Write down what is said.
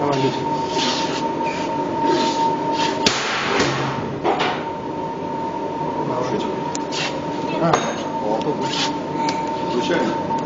慢慢就行。慢慢就行。嗯，我不不，不限。